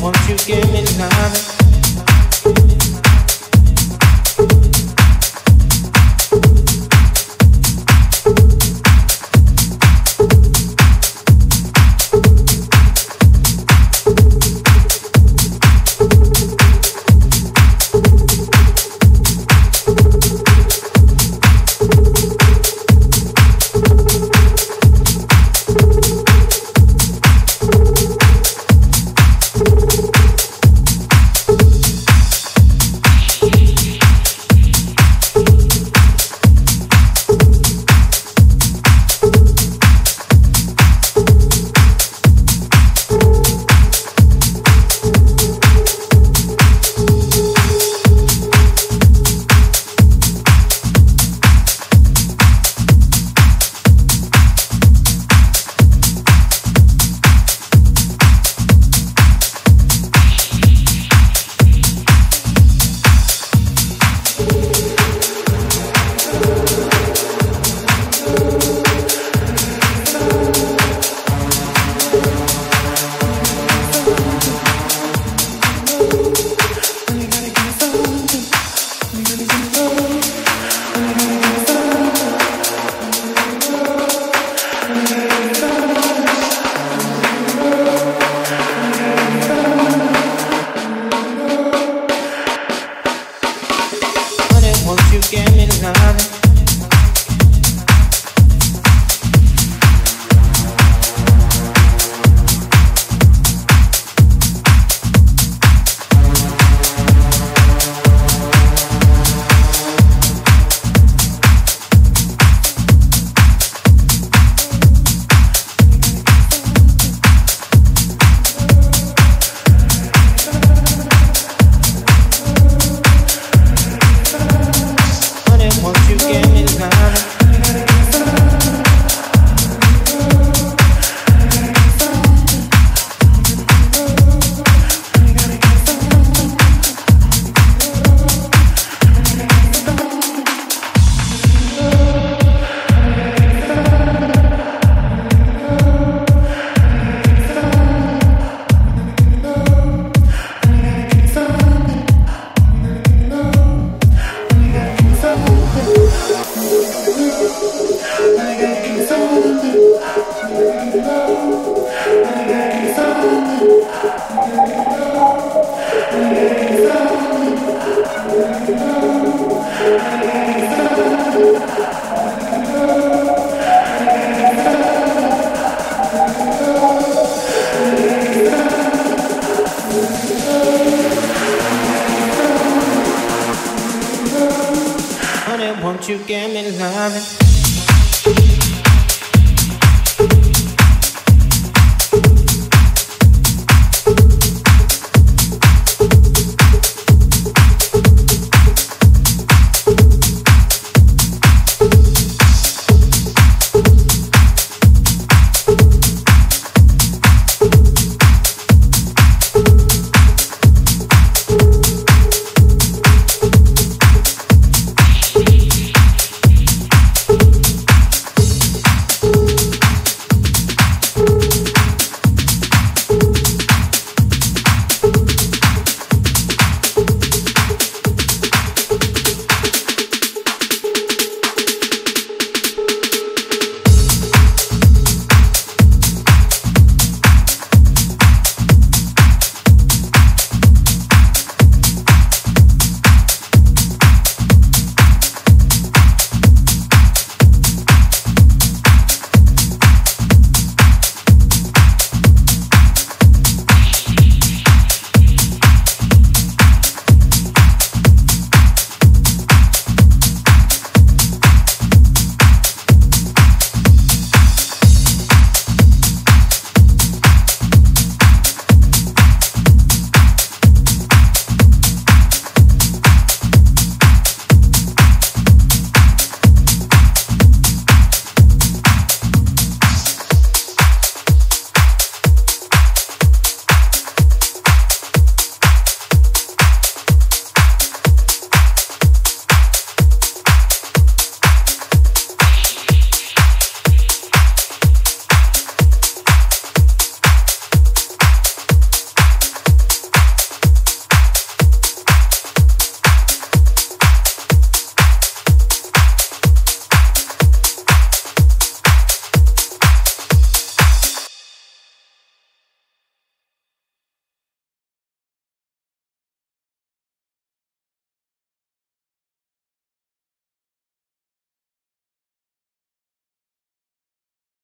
Won't you give me time? Honey, won't you give me loving?